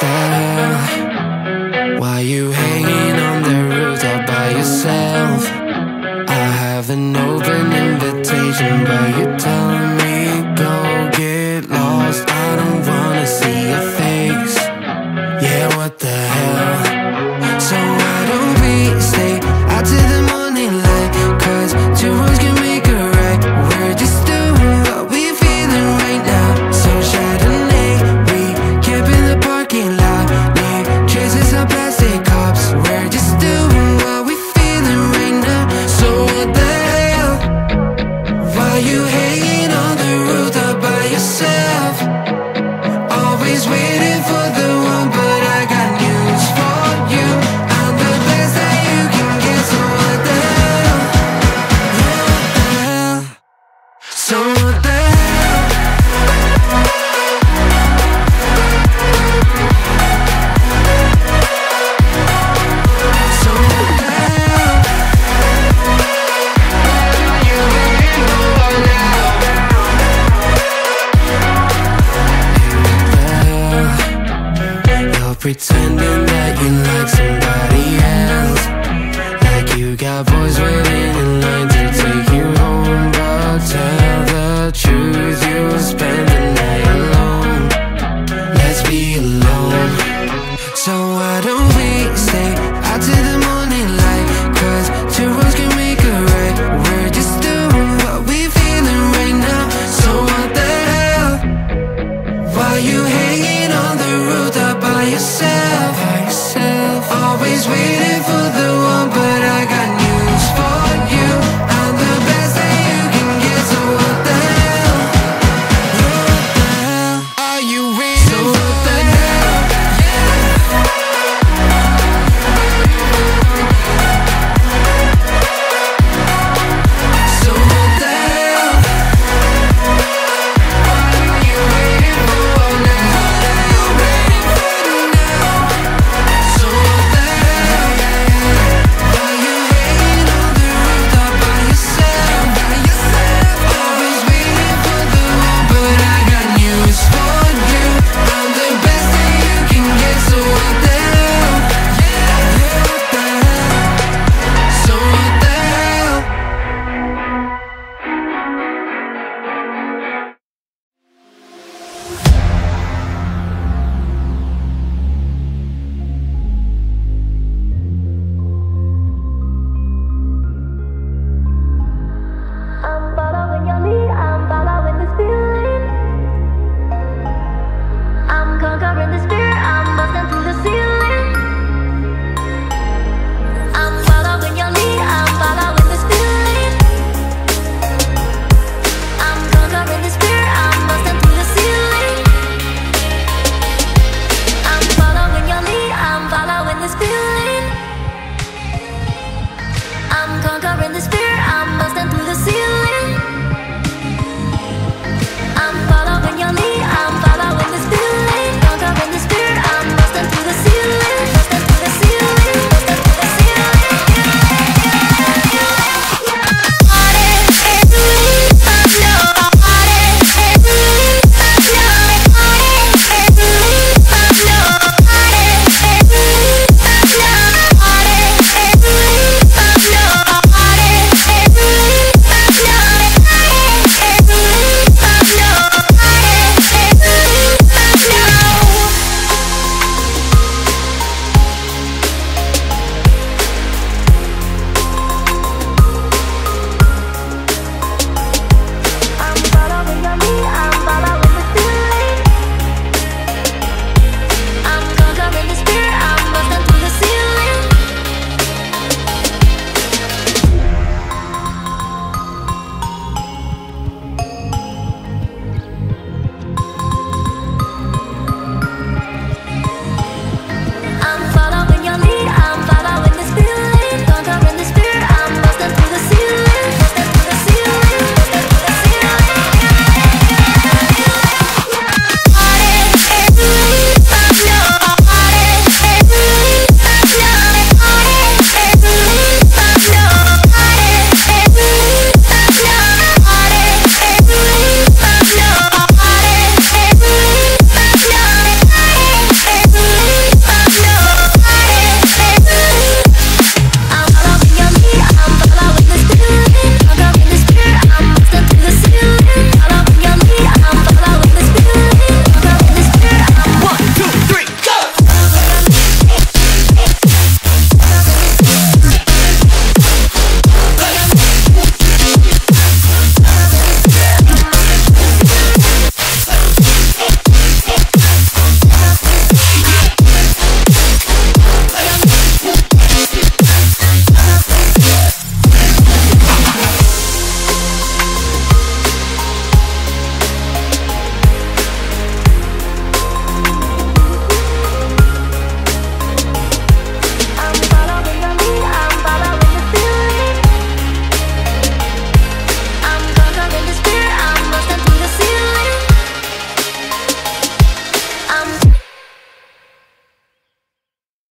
the hell? Why you hanging on the roof all by yourself? I have an open invitation, but you tell pretending that you like somebody.